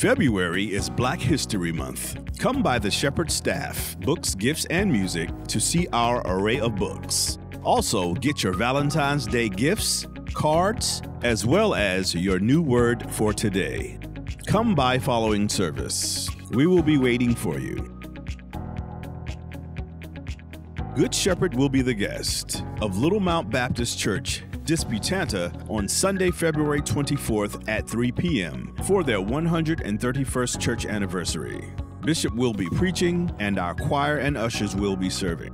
February is Black History Month. Come by the Shepherd staff, books, gifts, and music to see our array of books. Also, get your Valentine's Day gifts, cards, as well as your new word for today. Come by following service. We will be waiting for you. Good Shepherd will be the guest of Little Mount Baptist Church Disputanta on Sunday, February 24th at 3 p.m. for their 131st church anniversary. Bishop will be preaching, and our choir and ushers will be serving.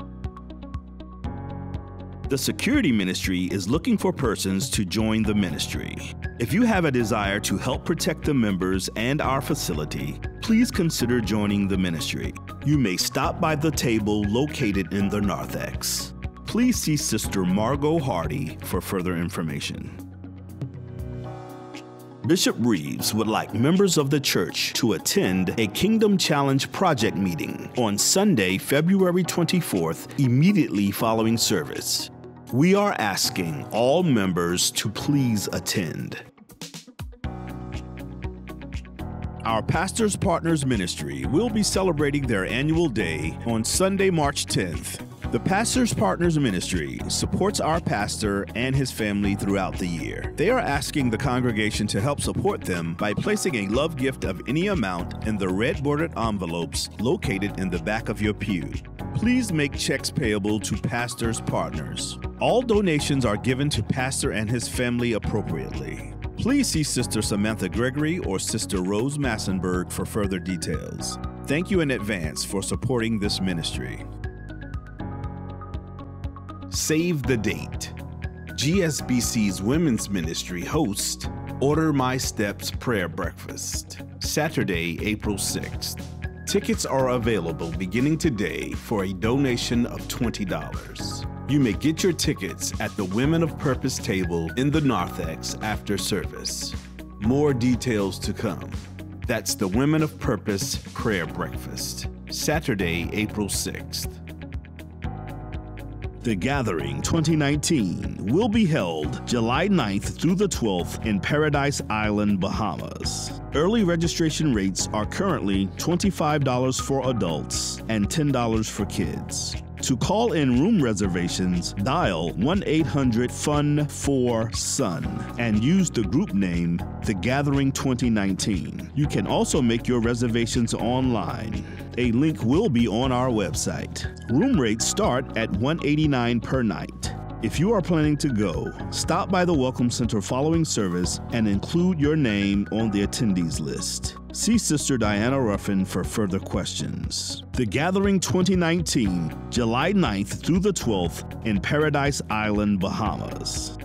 The security ministry is looking for persons to join the ministry. If you have a desire to help protect the members and our facility, please consider joining the ministry. You may stop by the table located in the narthex please see Sister Margot Hardy for further information. Bishop Reeves would like members of the church to attend a Kingdom Challenge project meeting on Sunday, February 24th, immediately following service. We are asking all members to please attend. Our Pastors Partners Ministry will be celebrating their annual day on Sunday, March 10th. The Pastors Partners Ministry supports our pastor and his family throughout the year. They are asking the congregation to help support them by placing a love gift of any amount in the red bordered envelopes located in the back of your pew. Please make checks payable to Pastors Partners. All donations are given to Pastor and his family appropriately. Please see Sister Samantha Gregory or Sister Rose Massenberg for further details. Thank you in advance for supporting this ministry. Save the date. GSBC's Women's Ministry hosts Order My Steps Prayer Breakfast, Saturday, April 6th. Tickets are available beginning today for a donation of $20. You may get your tickets at the Women of Purpose table in the narthex after service. More details to come. That's the Women of Purpose Prayer Breakfast, Saturday, April 6th. The Gathering 2019 will be held July 9th through the 12th in Paradise Island, Bahamas. Early registration rates are currently $25 for adults and $10 for kids. To call in room reservations, dial 1 800 FUN 4 SUN and use the group name The Gathering 2019. You can also make your reservations online. A link will be on our website. Room rates start at 189 per night. If you are planning to go, stop by the Welcome Center following service and include your name on the attendees list. See Sister Diana Ruffin for further questions. The Gathering 2019, July 9th through the 12th in Paradise Island, Bahamas.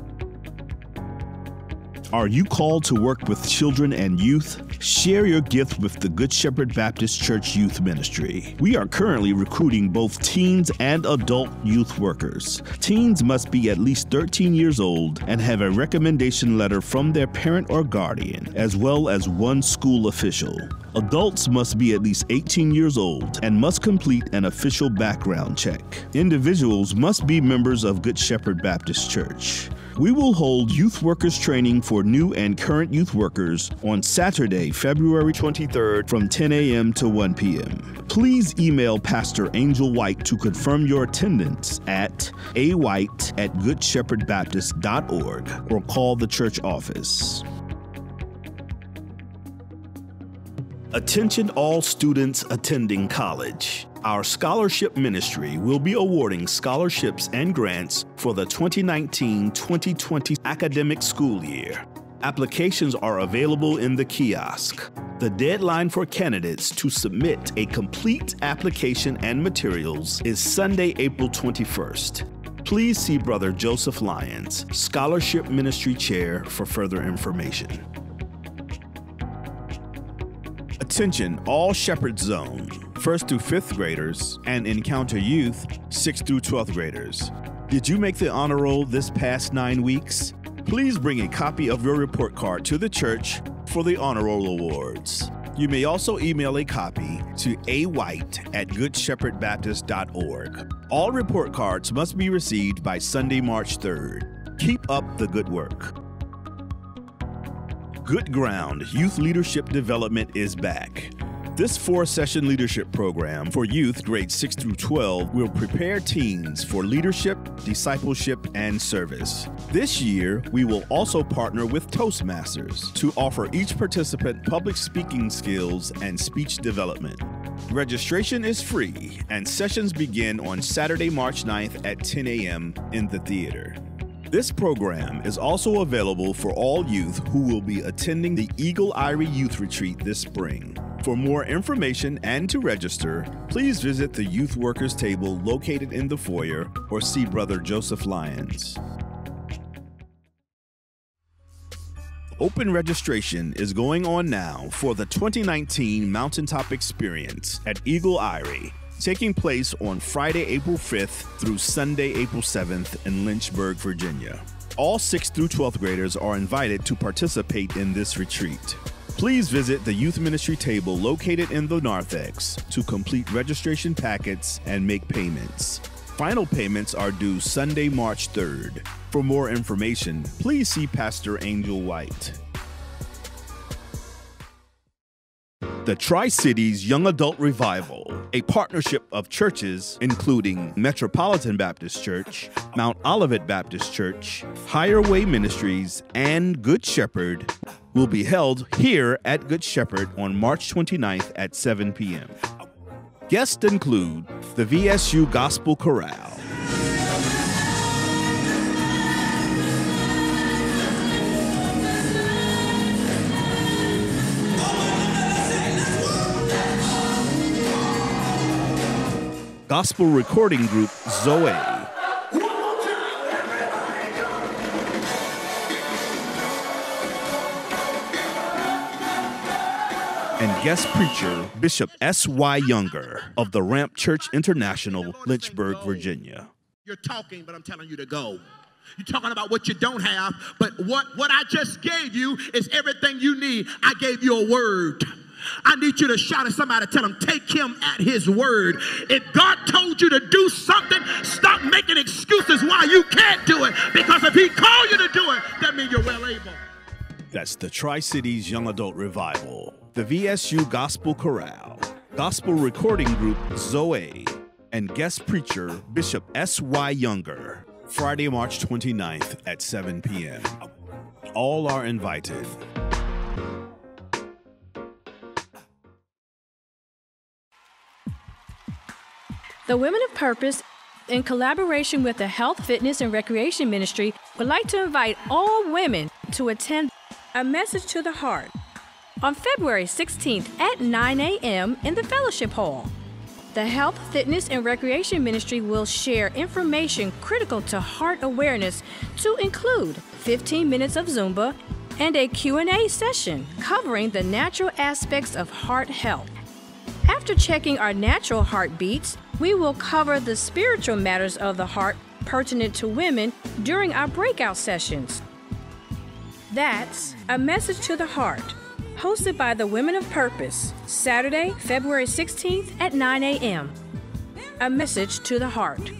Are you called to work with children and youth? Share your gift with the Good Shepherd Baptist Church Youth Ministry. We are currently recruiting both teens and adult youth workers. Teens must be at least 13 years old and have a recommendation letter from their parent or guardian, as well as one school official. Adults must be at least 18 years old and must complete an official background check. Individuals must be members of Good Shepherd Baptist Church. We will hold youth workers training for new and current youth workers on Saturday, February 23rd from 10 a.m. to 1 p.m. Please email Pastor Angel White to confirm your attendance at awhite at goodshepherdbaptist.org or call the church office. Attention all students attending college. Our scholarship ministry will be awarding scholarships and grants for the 2019 2020 academic school year. Applications are available in the kiosk. The deadline for candidates to submit a complete application and materials is Sunday, April 21st. Please see Brother Joseph Lyons, Scholarship Ministry Chair, for further information. Attention, all Shepherd Zone, 1st through 5th graders, and Encounter Youth, 6th through 12th graders. Did you make the honor roll this past nine weeks? Please bring a copy of your report card to the church for the Honor Roll Awards. You may also email a copy to awhite at goodshepherdbaptist.org. All report cards must be received by Sunday, March 3rd. Keep up the good work. Good Ground Youth Leadership Development is back. This four session leadership program for youth grades 6 through 12 will prepare teens for leadership, discipleship, and service. This year, we will also partner with Toastmasters to offer each participant public speaking skills and speech development. Registration is free, and sessions begin on Saturday, March 9th at 10 a.m. in the theater. This program is also available for all youth who will be attending the Eagle Eyrie Youth Retreat this spring. For more information and to register, please visit the Youth Workers table located in the foyer or see Brother Joseph Lyons. Open registration is going on now for the 2019 Mountaintop Experience at Eagle Eyrie taking place on Friday, April 5th through Sunday, April 7th in Lynchburg, Virginia. All 6th through 12th graders are invited to participate in this retreat. Please visit the youth ministry table located in the narthex to complete registration packets and make payments. Final payments are due Sunday, March 3rd. For more information, please see Pastor Angel White. The Tri Cities Young Adult Revival, a partnership of churches including Metropolitan Baptist Church, Mount Olivet Baptist Church, Higher Way Ministries, and Good Shepherd, will be held here at Good Shepherd on March 29th at 7 p.m. Guests include the VSU Gospel Chorale. Gospel recording group Zoe. And guest preacher Bishop S.Y. Younger of the Ramp Church International, Lynchburg, Virginia. You're talking, but I'm telling you to go. You're talking about what you don't have, but what, what I just gave you is everything you need. I gave you a word. I need you to shout at somebody, tell them, take him at his word. If God told you to do something, stop making excuses why you can't do it. Because if he called you to do it, that means you're well able. That's the Tri Cities Young Adult Revival, the VSU Gospel Chorale, Gospel Recording Group Zoe, and guest preacher Bishop S.Y. Younger, Friday, March 29th at 7 p.m. All are invited. The Women of Purpose, in collaboration with the Health, Fitness, and Recreation Ministry, would like to invite all women to attend A Message to the Heart on February 16th at 9 a.m. in the Fellowship Hall. The Health, Fitness, and Recreation Ministry will share information critical to heart awareness to include 15 minutes of Zumba and a Q&A session covering the natural aspects of heart health. After checking our natural heartbeats, we will cover the spiritual matters of the heart pertinent to women during our breakout sessions. That's A Message to the Heart, hosted by the Women of Purpose, Saturday, February 16th at 9 a.m. A Message to the Heart.